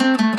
Música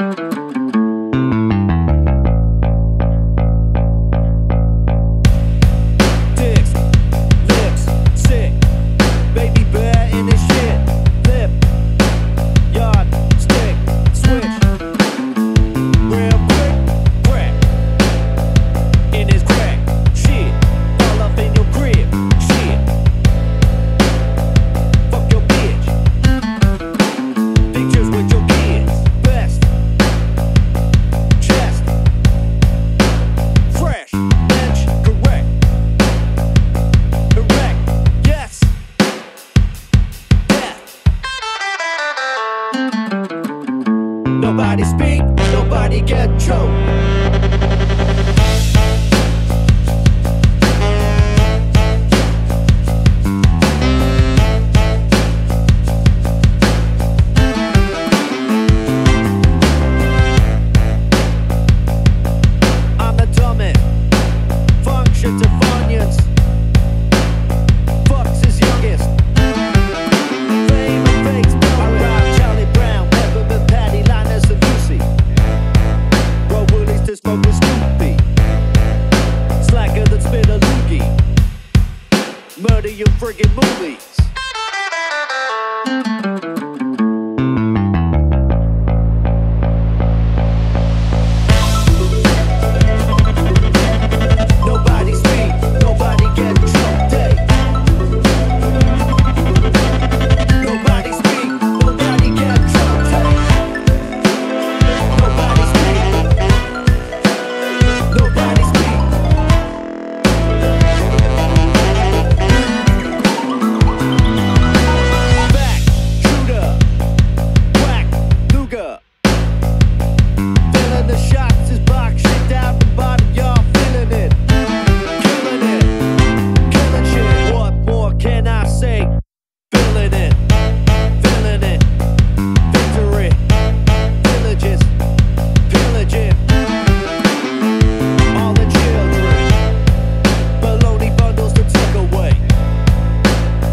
Nobody speak, nobody get choked. Slacker that spit a loogie. Murder your friggin' movies. say, fill it in, it victory, villages, pillaging. All the children, baloney bundles to tuck away,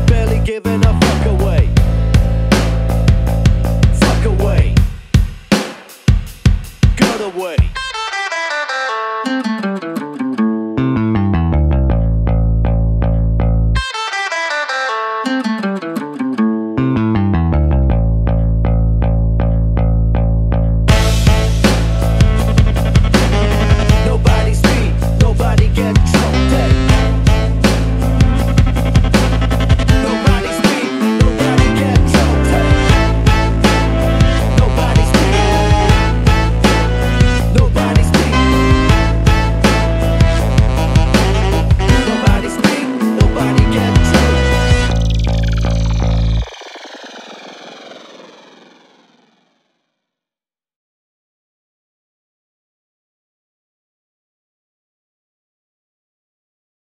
barely giving a fuck away, fuck away, go away.